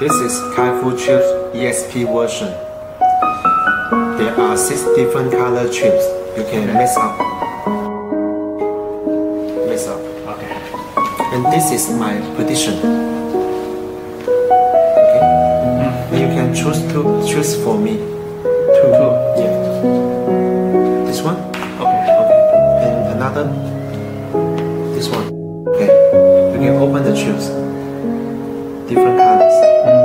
This is Kaifu chips ESP version. There are six different color chips. You can mix up. mix up. Okay. And this is my position. Okay. Mm. You can choose two choose for me. Two. Two. Yeah. This one. Okay. Okay. And another. This one. Okay. You can open the chips different colors.